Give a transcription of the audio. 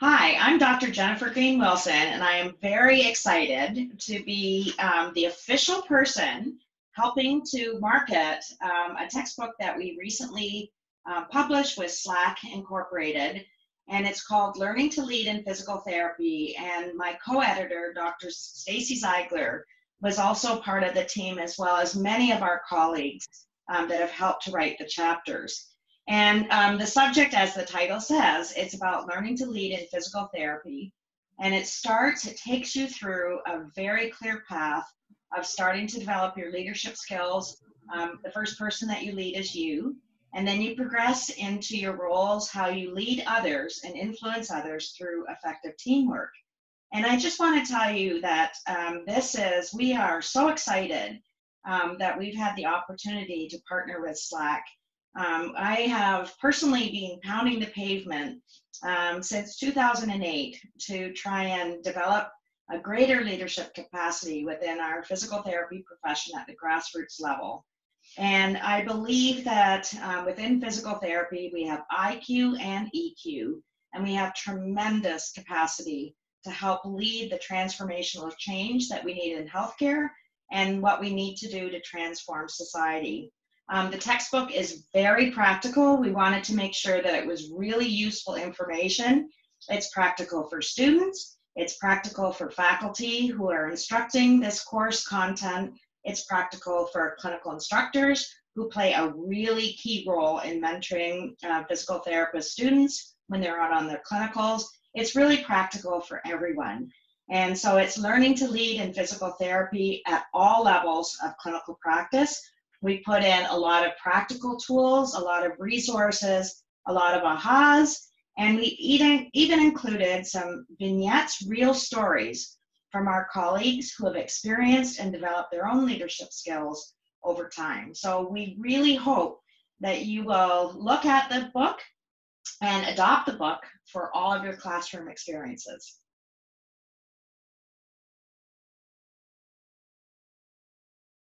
Hi, I'm Dr. Jennifer Green Wilson, and I am very excited to be um, the official person helping to market um, a textbook that we recently uh, published with Slack Incorporated, and it's called Learning to Lead in Physical Therapy. And my co-editor, Dr. Stacey Zeigler, was also part of the team, as well as many of our colleagues um, that have helped to write the chapters. And um, the subject, as the title says, it's about learning to lead in physical therapy. And it starts, it takes you through a very clear path of starting to develop your leadership skills. Um, the first person that you lead is you. And then you progress into your roles, how you lead others and influence others through effective teamwork. And I just want to tell you that um, this is, we are so excited um, that we've had the opportunity to partner with SLACK um, I have personally been pounding the pavement um, since 2008 to try and develop a greater leadership capacity within our physical therapy profession at the grassroots level. And I believe that uh, within physical therapy, we have IQ and EQ, and we have tremendous capacity to help lead the transformational change that we need in healthcare and what we need to do to transform society. Um, the textbook is very practical. We wanted to make sure that it was really useful information. It's practical for students. It's practical for faculty who are instructing this course content. It's practical for clinical instructors who play a really key role in mentoring uh, physical therapist students when they're out on their clinicals. It's really practical for everyone. And so it's learning to lead in physical therapy at all levels of clinical practice we put in a lot of practical tools, a lot of resources, a lot of ahas, and we even, even included some vignettes, real stories from our colleagues who have experienced and developed their own leadership skills over time. So we really hope that you will look at the book and adopt the book for all of your classroom experiences.